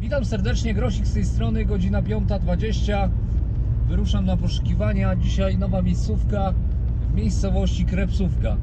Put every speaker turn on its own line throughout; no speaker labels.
Witam serdecznie, Grosik z tej strony, godzina 5.20. Wyruszam na poszukiwania. Dzisiaj nowa miejscówka w miejscowości Krepsówka.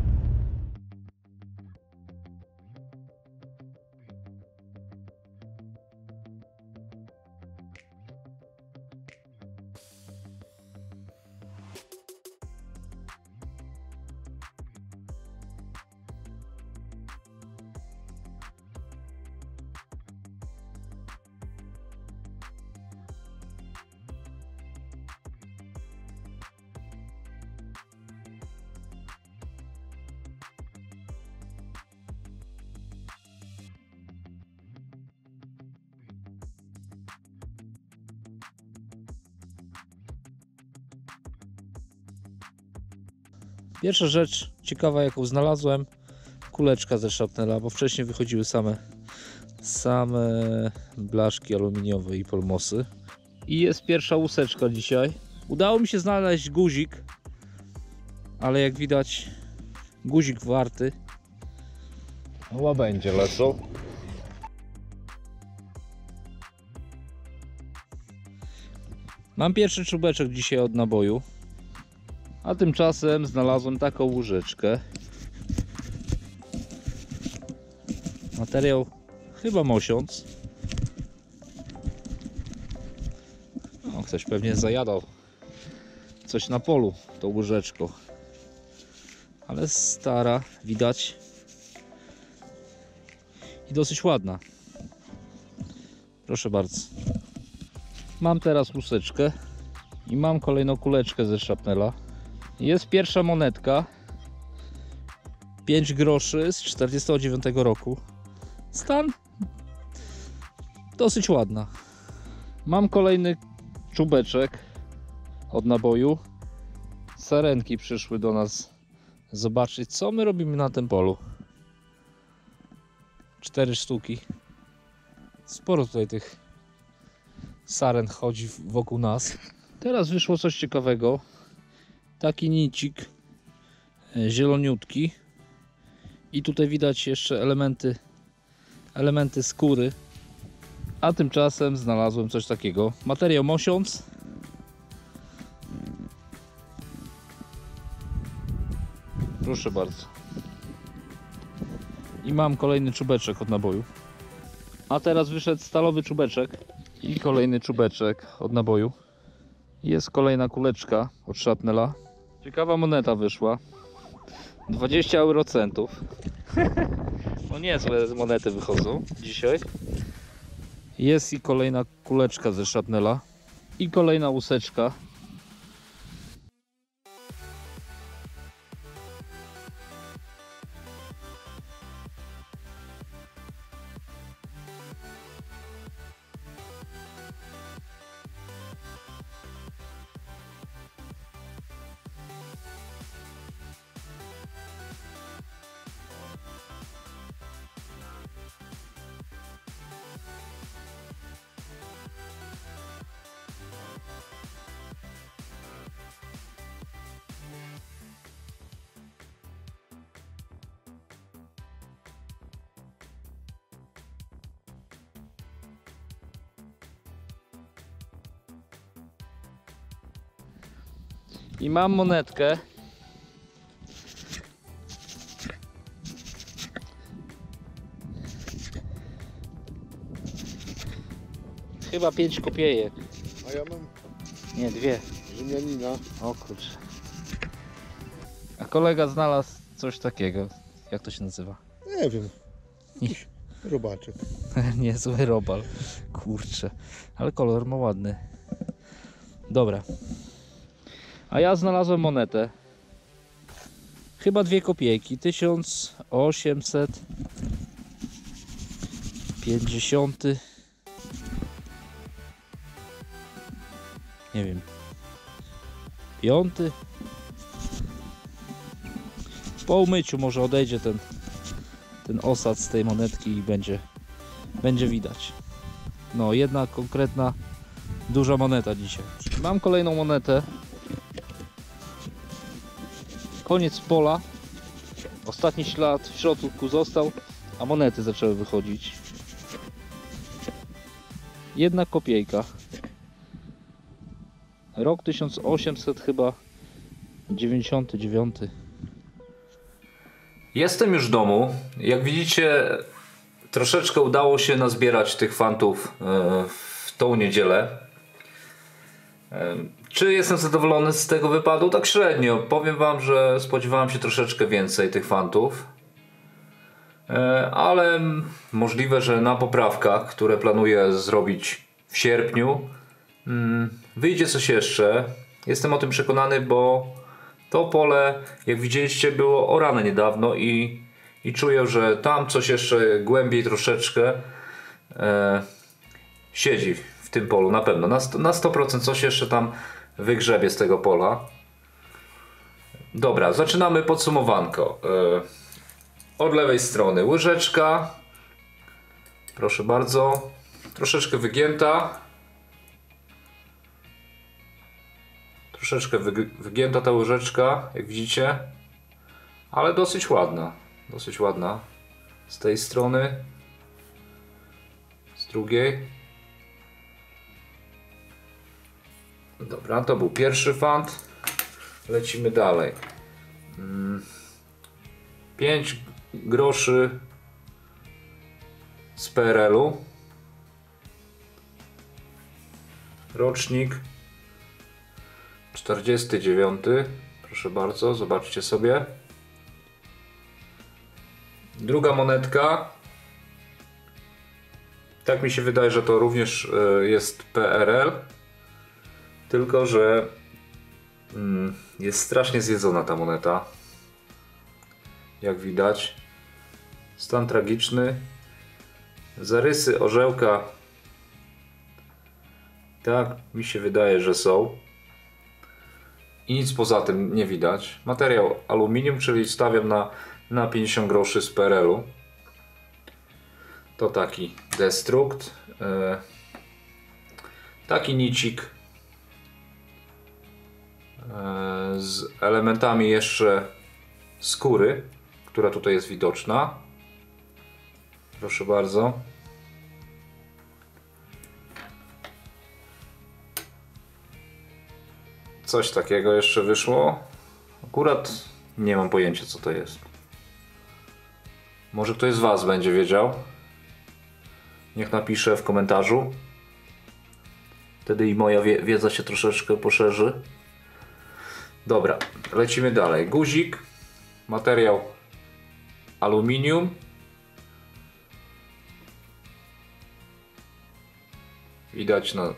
Pierwsza rzecz ciekawa, jaką znalazłem, kuleczka ze szapnela, bo wcześniej wychodziły same, same blaszki aluminiowe i polmosy. I jest pierwsza łuseczka dzisiaj. Udało mi się znaleźć guzik, ale jak widać guzik warty.
Łabędzie lecą.
Mam pierwszy czubeczek dzisiaj od naboju. A tymczasem znalazłem taką łyżeczkę. Materiał chyba mosiąc. No, ktoś pewnie zajadał coś na polu tą łyżeczką. Ale stara, widać. I dosyć ładna. Proszę bardzo. Mam teraz łuseczkę i mam kolejną kuleczkę ze szapnela. Jest pierwsza monetka. 5 groszy z 49 roku. Stan dosyć ładna. Mam kolejny czubeczek od naboju. Sarenki przyszły do nas zobaczyć, co my robimy na tym polu. Cztery sztuki. Sporo tutaj tych saren chodzi wokół nas. Teraz wyszło coś ciekawego. Taki nicik e, zieloniutki. I tutaj widać jeszcze elementy elementy skóry. A tymczasem znalazłem coś takiego. Materiał mosiąc. Proszę bardzo. I mam kolejny czubeczek od naboju. A teraz wyszedł stalowy czubeczek. I kolejny czubeczek od naboju. Jest kolejna kuleczka od Shatnela. Ciekawa moneta wyszła. 20 eurocentów. No niezłe monety wychodzą dzisiaj. Jest i kolejna kuleczka ze Shatnela. I kolejna łuseczka. I mam monetkę. Chyba 5 kopiejek.
A ja mam
Nie, dwie.
Rzymianina.
O kurczę. A kolega znalazł coś takiego. Jak to się nazywa?
Nie wiem. Robaczek.
Niezły robal. Kurczę. Ale kolor ma ładny. Dobra. A ja znalazłem monetę. Chyba dwie kopiejki. 1850. Nie wiem. Piąty. Po umyciu może odejdzie ten, ten osad z tej monetki i będzie, będzie widać. No, jedna konkretna duża moneta dzisiaj. Mam kolejną monetę. Koniec pola. Ostatni ślad w środku został, a monety zaczęły wychodzić. Jedna kopiejka. Rok 1800 chyba 99. Jestem już w domu. Jak widzicie, troszeczkę udało się nazbierać tych fantów e, w tą niedzielę. Czy jestem zadowolony z tego wypadu? Tak średnio. Powiem wam, że spodziewałem się troszeczkę więcej tych fantów. E, Ale możliwe, że na poprawkach, które planuję zrobić w sierpniu, mm, wyjdzie coś jeszcze. Jestem o tym przekonany, bo to pole, jak widzieliście, było orane niedawno i, i czuję, że tam coś jeszcze głębiej troszeczkę e, siedzi tym polu, na pewno. Na, sto- na 100% coś jeszcze tam wygrzebie z tego pola. Dobra, zaczynamy podsumowanko. E, od lewej strony łyżeczka. Proszę bardzo. Troszeczkę wygięta. Troszeczkę wyg- wygięta ta łyżeczka, jak widzicie. Ale dosyć ładna. Dosyć ładna. Z tej strony. Z drugiej. Dobra, to był pierwszy fant. Lecimy dalej. 5 groszy z PRL-u. Rocznik 49. Proszę bardzo, zobaczcie sobie. Druga monetka. Tak mi się wydaje, że to również e, jest PRL. Tylko, że mm, jest strasznie zjedzona ta moneta. Jak widać. Stan tragiczny. Zarysy orzełka. Tak, mi się wydaje, że są. I nic poza tym nie widać. Materiał aluminium, czyli stawiam na, na 50 groszy z PRL-u. To taki destrukt. E, taki nicik. E, z elementami jeszcze skóry, która tutaj jest widoczna. Proszę bardzo. Coś takiego jeszcze wyszło. Akurat nie mam pojęcia co to jest. Może ktoś z Was będzie wiedział. Niech napisze w komentarzu. Wtedy i moja wie- wiedza się troszeczkę poszerzy. Dobra, lecimy dalej. Guzik, materiał aluminium. Widać na,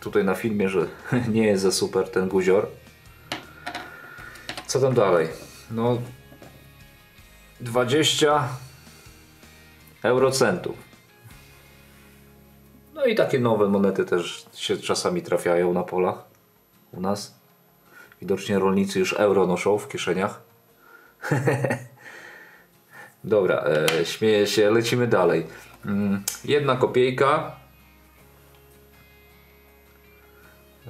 tutaj na filmie, że nie jest za super ten guzior. Co tam dalej? No 20 eurocentów. No i takie nowe monety też się czasami trafiają na polach u nas. Widocznie rolnicy już euro noszą w kieszeniach. Dobra, e, śmieję się, lecimy dalej. Mm, jedna kopiejka.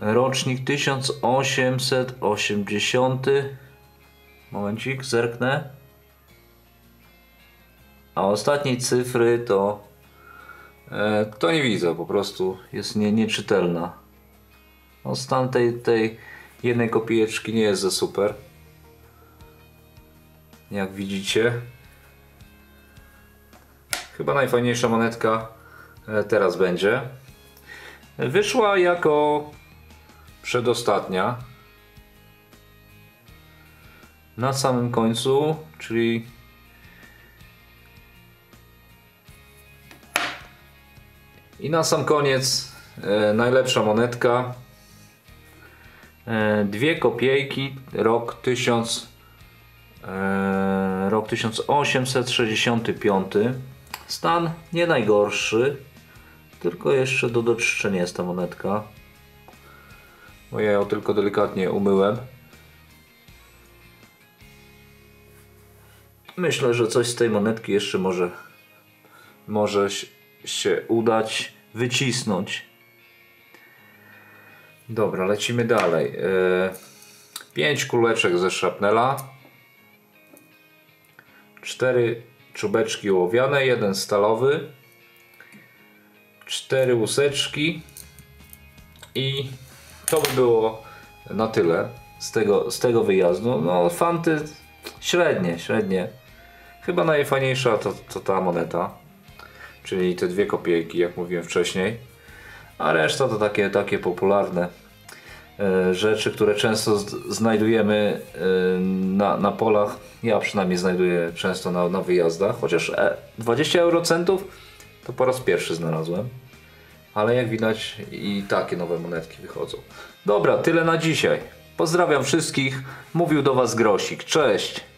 Rocznik 1880. Momencik, zerknę. A ostatniej cyfry to e, to nie widzę, po prostu jest nie, nieczytelna. No, stan tej, tej jednej kopieczki nie jest za super. Jak widzicie. Chyba najfajniejsza monetka e, teraz będzie. Wyszła jako przedostatnia. Na samym końcu, czyli i na sam koniec e, najlepsza monetka. E, dwie kopiejki, rok 1000 e, rok 1865. Stan nie najgorszy, tylko jeszcze do doczyszczenia jest ta monetka. Bo ja ją tylko delikatnie umyłem. Myślę, że coś z tej monetki jeszcze może, może się udać wycisnąć. Dobra, lecimy dalej. E, Pięć kuleczek ze szrapnela. Cztery czubeczki ołowiane, jeden stalowy. cztery łuseczki i to by było na tyle z tego, z tego wyjazdu. No fanty średnie, średnie. Chyba najfajniejsza to, to ta moneta, czyli te dwie kopiejki, jak mówiłem wcześniej. A reszta to takie, takie popularne e, rzeczy, które często znajdujemy e, na, na polach. Ja przynajmniej znajduję często na, na wyjazdach, chociaż e, 20 eurocentów to po raz pierwszy znalazłem. Ale jak widać i takie nowe monetki wychodzą. Dobra, tyle na dzisiaj. Pozdrawiam wszystkich. Mówił do Was Grosik. Cześć!